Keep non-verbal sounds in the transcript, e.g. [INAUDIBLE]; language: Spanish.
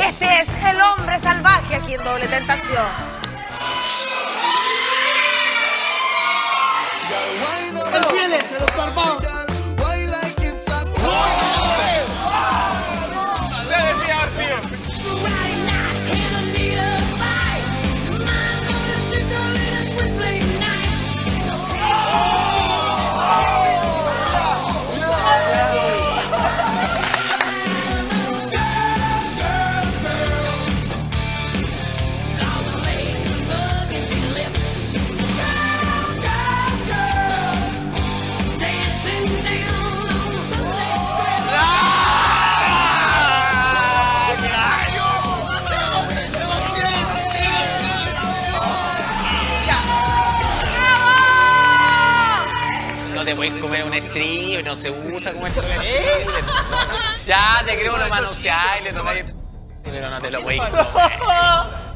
Este es el hombre salvaje aquí en Doble Tentación. ¡Empiélese, doctor Bob! Te puedes comer un estribo, no se usa como extraterrestre. [LAUGHS] Ya te creo lo manoseáis, le tocáis. Pero no te lo puedes comer. [LAUGHS]